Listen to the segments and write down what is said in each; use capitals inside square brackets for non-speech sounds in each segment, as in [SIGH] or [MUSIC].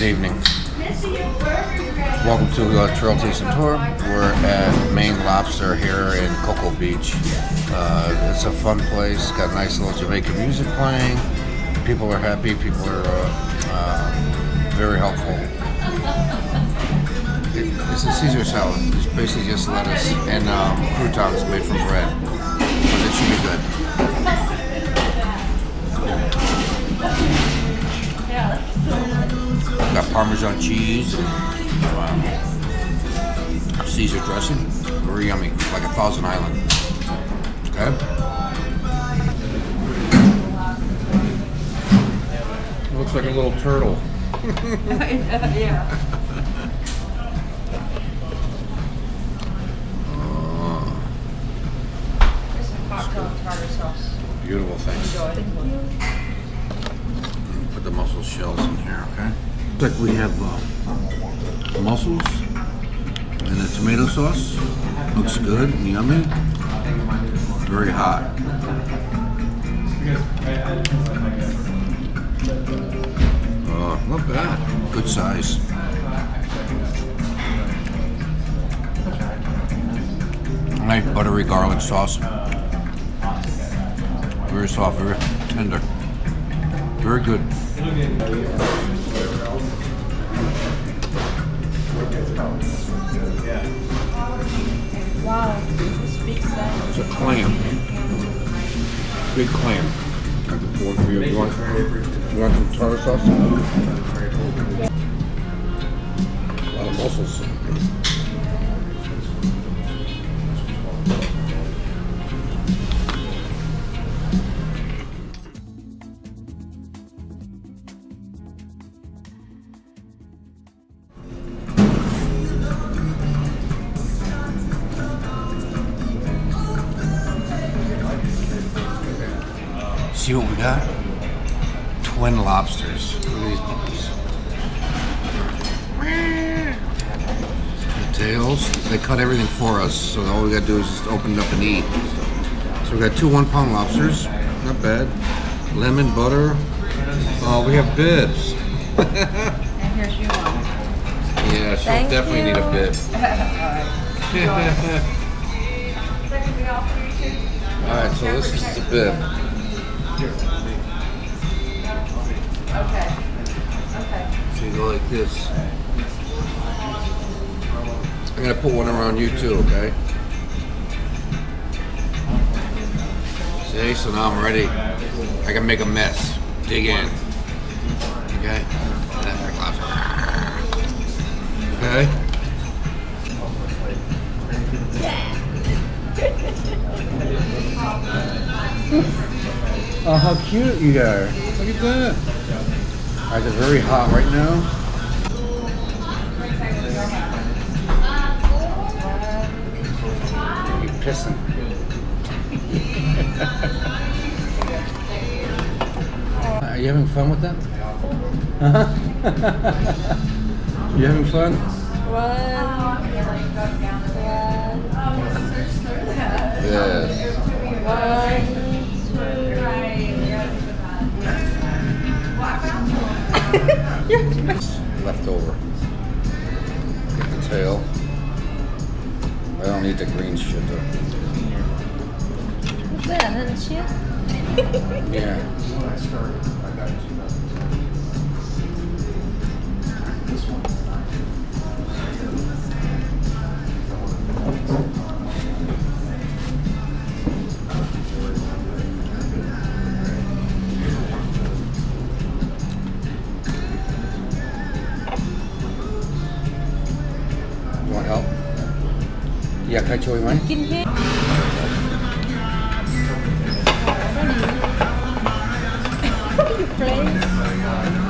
Good evening. Welcome to uh, Trail Tasting Tour. We're at Maine Lobster here in Cocoa Beach. Uh, it's a fun place. Got nice little Jamaican music playing. People are happy. People are uh, uh, very helpful. It, it's a Caesar salad. It's basically just lettuce and um, croutons made from bread. But it should be good. Parmesan cheese and um, Caesar dressing. Very yummy, like a Thousand Island. Okay. Looks like a little turtle. [LAUGHS] yeah. There's some cocktail and tartar sauce. Beautiful things. Enjoy. Put the mussel shells in here, okay? Looks like we have uh, mussels and the tomato sauce. Looks good yummy. Very hot. Oh, not bad. Good size. Nice buttery garlic sauce. Very soft, very tender. Very good. Wow, this big size. It's a clam. Big clam. I can pour for you. You want, you want some tartar sauce? A lot of mussels. See what we got? Twin lobsters. Look at these puppies. The tails, they cut everything for us, so all we gotta do is just open it up and eat. So we got two one pound lobsters, not bad. Lemon, butter. Oh, we have bibs. And here's your one. Yeah, she'll Thank definitely need a bib. [LAUGHS] Alright, [LAUGHS] so this is the bib. Okay. Okay. So you go like this. I'm gonna put one around you too, okay? See, so now I'm ready. I can make a mess. Dig in. Okay? Okay? [LAUGHS] Oh, how cute you are. Look at that. Alright, they're very hot right now. You pissing. [LAUGHS] Are you having fun with that? [LAUGHS] You having fun? One. Yes. Left over. Get the tail. I don't need the green shit though. What's that? Another chip? [LAUGHS] Yeah. cà chua mấy kinh you play.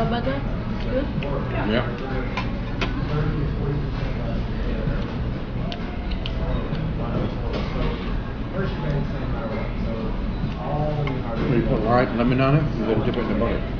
All right, about that? Good? Yeah. yeah. You put, light lemon on it? Is it dip it in the butter?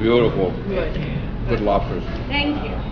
Beautiful. Good. Good lobsters. Thank you.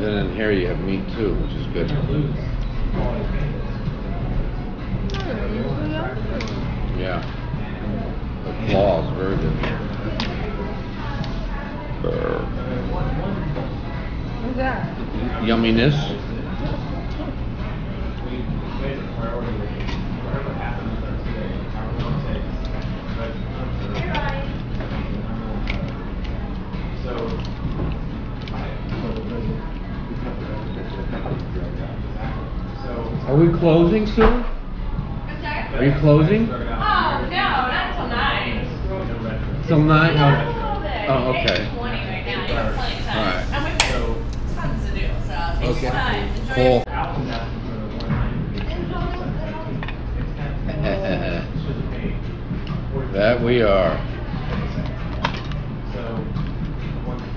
then in here you have meat too, which is good. Yeah. The claw is very good. What's that? Yumminess. Are we closing soon? I'm sorry? Are you closing? Oh, no, not till nine. Till nine? Oh, Oh, okay. It's right now, you have plenty of time. Alright. And we've got tons to do, so take Okay. your time, enjoy your Cool. That we are.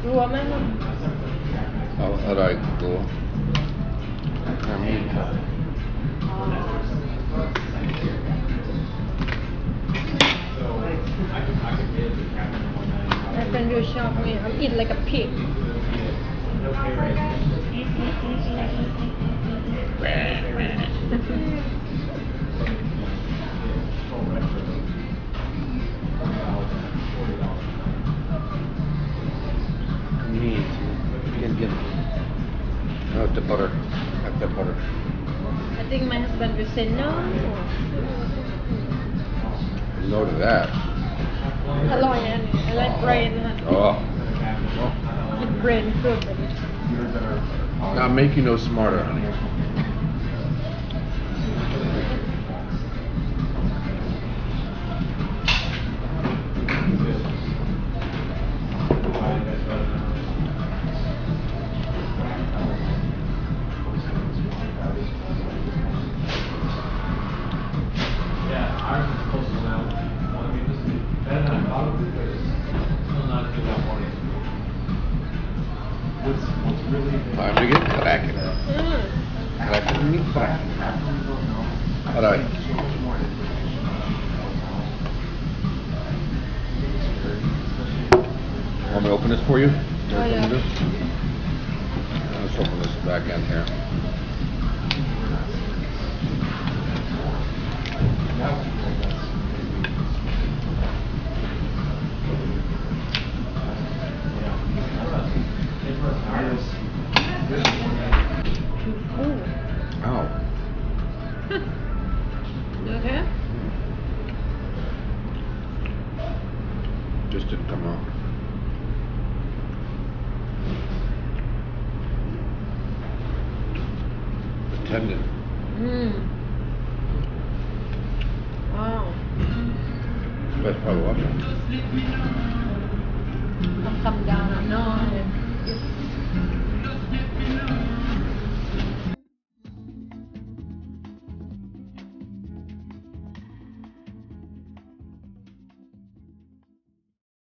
You want I'll, all right, cool. I mean, I can do a shot shout me, I'm eat like a pig. said no. No to that. I like it. I like bread. Oh. Bread and fruit. Not make you no smarter, honey. Want me to open this for you? Oh, yeah. Let's open this back end here. Ooh. Best part of